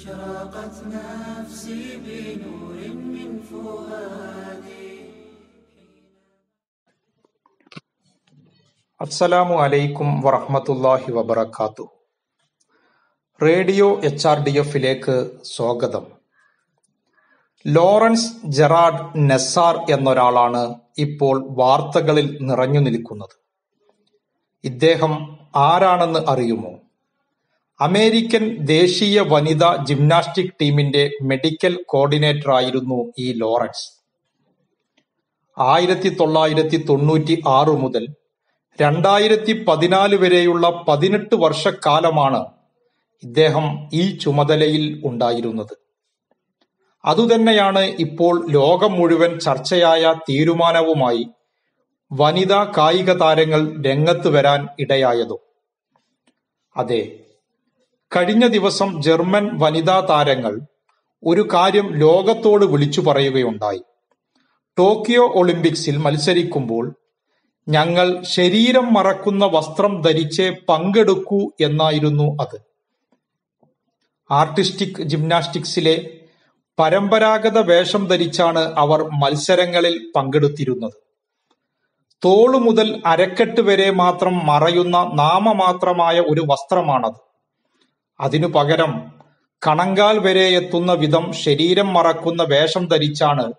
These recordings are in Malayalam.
أشرقت نفسي بنور من فؤادي അസ്സലാമു അലൈക്കും വറഹ്മത്തുള്ളാഹി വബറകാത്തു റേഡിയോ എച്ച് ആർ ഡി എഫിലേക്ക് സ്വാഗതം ലോറൻസ് ജെറാഡ് നെസാർ എന്നൊരാളാണ് ഇപ്പോൾ വാർത്തകളിൽ നിറഞ്ഞു നിൽക്കുന്നത് ഇദ്ദേഹം ആരാണെന്ന് അറിയുമോ അമേരിക്കൻ ദേശീയ വനിതാ ജിംനാസ്റ്റിക് ടീമിന്റെ മെഡിക്കൽ കോർഡിനേറ്റർ ആയിരുന്നു ഈ ലോറൻസ്. ആയിരത്തി തൊള്ളായിരത്തി തൊണ്ണൂറ്റി ആറ് മുതൽ രണ്ടായിരത്തി പതിനാല് വരെയുള്ള പതിനെട്ട് വർഷക്കാലമാണ് ഇദ്ദേഹം ഈ ചുമതലയിൽ ഉണ്ടായിരുന്നത്. അതുതന്നെയാണ് ഇപ്പോൾ ലോകം മുഴുവൻ ചർച്ചയായ തീരുമാനവുമായി വനിതാ കായിക താരങ്ങൾ രംഗത്ത് വരാൻ ഇടയായതും. അതെ കഴിഞ്ഞ ദിവസം ജർമ്മൻ വനിതാ താരങ്ങൾ ഒരു കാര്യം ലോകത്തോട് വിളിച്ചു പറയുകയുണ്ടായി. ടോക്കിയോ ഒളിമ്പിക്സിൽ മത്സരിക്കുമ്പോൾ ഞങ്ങൾ ശരീരം മറക്കുന്ന വസ്ത്രം ധരിച്ച് പങ്കെടുക്കൂ എന്നായിരുന്നു അത്. ആർട്ടിസ്റ്റിക് ജിംനാസ്റ്റിക്സിലെ പരമ്പരാഗത വേഷം ധരിച്ചാണ് അവർ മത്സരങ്ങളിൽ പങ്കെടുത്തിരുന്നത്. തോളു മുതൽ അരക്കെട്ട് വരെ മാത്രം മറയുന്ന നാമമാത്രമായ ഒരു വസ്ത്രമാണത്. അതിനു പകരം കണങ്കാൽ വരെ എത്തുന്ന വിധം ശരീരം മറക്കുന്ന വേഷം ധരിച്ചാണ്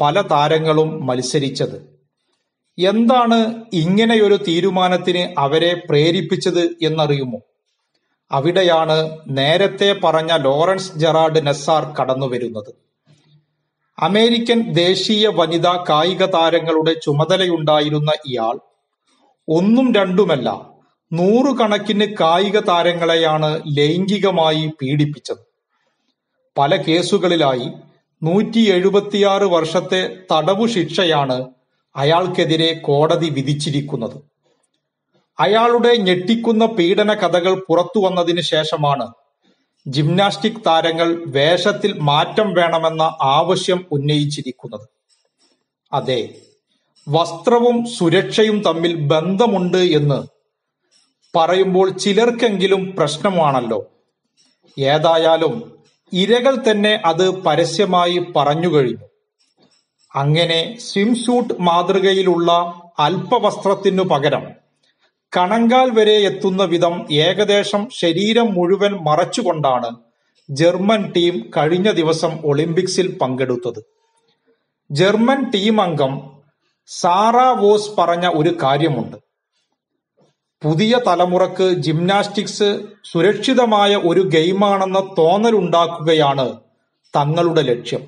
പല താരങ്ങളും മത്സരിച്ചത്. എന്താണ് ഇങ്ങനെയൊരു തീരുമാനത്തിന് അവരെ പ്രേരിപ്പിച്ചത് എന്നറിയുമോ? അവിടെയാണ് നേരത്തെ പറഞ്ഞ ലോറൻസ് ജെറാർഡ് നെസാർ കടന്നുവരുന്നത് അമേരിക്കൻ ദേശീയ വനിതാ കായിക താരങ്ങളുടെ ചുമതലയുണ്ടായിരുന്ന ഇയാൾ ഒന്നും രണ്ടുമല്ല നൂറുകണക്കിന് കായിക താരങ്ങളെയാണ് ലൈംഗികമായി പീഡിപ്പിച്ചത്. പല കേസുകളിലായി നൂറ്റി എഴുപത്തിയാറ് വർഷത്തെ തടവു ശിക്ഷയാണ് അയാൾക്കെതിരെ കോടതി വിധിച്ചിരിക്കുന്നത്. അയാളുടെ ഞെട്ടിക്കുന്ന പീഡന കഥകൾ പുറത്തു വന്നതിന് ശേഷമാണ് ജിംനാസ്റ്റിക് താരങ്ങൾ വേഷത്തിൽ മാറ്റം വേണമെന്ന ആവശ്യം ഉന്നയിച്ചിരിക്കുന്നത്. അതെ വസ്ത്രവും സുരക്ഷയും തമ്മിൽ ബന്ധമുണ്ട് എന്ന് പറയുമ്പോൾ ചിലർക്കെങ്കിലും പ്രശ്നമാണല്ലോ. ഏതായാലും ഇരകൾ തന്നെ അത് പരസ്യമായി പറഞ്ഞു കഴിഞ്ഞു. അങ്ങനെ സ്വിംസൂട്ട് മാതൃകയിലുള്ള അല്പവസ്ത്രത്തിനു പകരം കണങ്കാൽ വരെ എത്തുന്ന വിധം ഏകദേശം ശരീരം മുഴുവൻ മറച്ചുകൊണ്ടാണ് ജർമ്മൻ ടീം കഴിഞ്ഞ ദിവസം ഒളിമ്പിക്സിൽ പങ്കെടുത്തത്. ജർമ്മൻ ടീം അംഗം സാറ വോസ് പറഞ്ഞ ഒരു കാര്യമുണ്ട്. പുതിയ തലമുറയ്ക്ക് ജിംനാസ്റ്റിക്സ് സുരക്ഷിതമായ ഒരു ഗെയിമാണെന്ന തോന്നലുണ്ടാക്കുകയാണ് തങ്ങളുടെ ലക്ഷ്യം.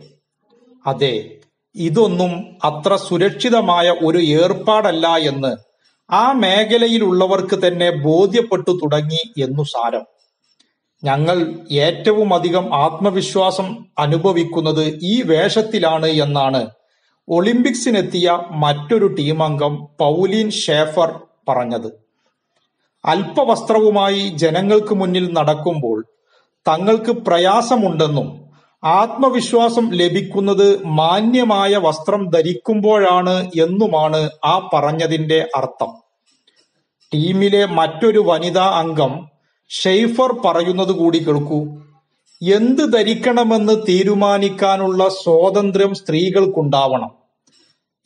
അതെ ഇതൊന്നും അത്ര സുരക്ഷിതമായ ഒരു ഏർപ്പാടല്ല എന്ന് ആ മേഖലയിലുള്ളവർക്ക് തന്നെ ബോധ്യപ്പെട്ടു തുടങ്ങി എന്നു സാരം. ഞങ്ങൾ ഏറ്റവും അധികം ആത്മവിശ്വാസം അനുഭവിക്കുന്നത് ഈ വേഷത്തിലാണ് എന്നാണ് ഒളിമ്പിക്സിനെത്തിയ മറ്റൊരു ടീമംഗം പൗലീൻ ഷേഫർ പറഞ്ഞത്. അല്പവസ്ത്രവുമായി ജനങ്ങൾക്ക് മുന്നിൽ നടക്കുമ്പോൾ തങ്ങൾക്ക് പ്രയാസമുണ്ടെന്നും ആത്മവിശ്വാസം ലഭിക്കുന്നത് മാന്യമായ വസ്ത്രം ധരിക്കുമ്പോഴാണ് എന്നുമാണ് ആ പറഞ്ഞതിന്റെ അർത്ഥം. ടീമിലെ മറ്റൊരു വനിതാ അംഗം ഷെയ്ഫർ പറയുന്നത് കൂടി കേൾക്കൂ. എന്ത് ധരിക്കണമെന്ന് തീരുമാനിക്കാനുള്ള സ്വാതന്ത്ര്യം സ്ത്രീകൾക്കുണ്ടാവണം.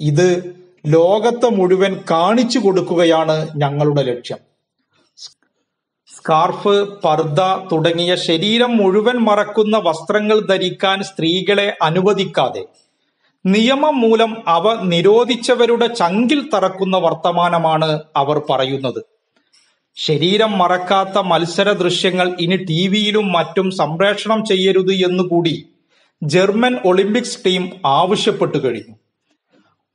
ഇത് ലോകത്തെ മുഴുവൻ കാണിച്ചു കൊടുക്കുകയാണ് ഞങ്ങളുടെ ലക്ഷ്യം. സ്കാർഫ് പർദ്ദ തുടങ്ങിയ ശരീരം മുഴുവൻ മറക്കുന്ന വസ്ത്രങ്ങൾ ധരിക്കാൻ സ്ത്രീകളെ അനുവദിക്കാതെ. നിയമം മൂലം അവ നിരോധിച്ചവരുടെ ചങ്കിൽ തറക്കുന്ന വർത്തമാനമാണ് അവർ പറയുന്നത്. ശരീരം മറക്കാത്ത മത്സര ദൃശ്യങ്ങൾ ഇനി ടി വിയിലും മറ്റും സംപ്രേഷണം ചെയ്യരുത് എന്നുകൂടി ജർമ്മൻ ഒളിമ്പിക്സ് ടീം ആവശ്യപ്പെട്ടു കഴിഞ്ഞു.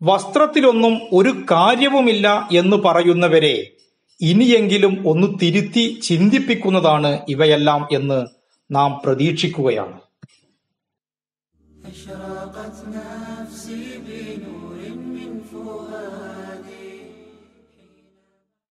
വസ്ത്രത്തിലൊന്നും ഒരു കാര്യവുമില്ല എന്ന് പറയുന്നവരെ ഇനിയെങ്കിലും ഒന്ന് തിരുത്തി ചിന്തിപ്പിക്കുന്നതാണ് ഇവയെല്ലാം എന്ന് നാം പ്രതീക്ഷിക്കുകയാണ് أشرقت نفسي بنور من فؤادي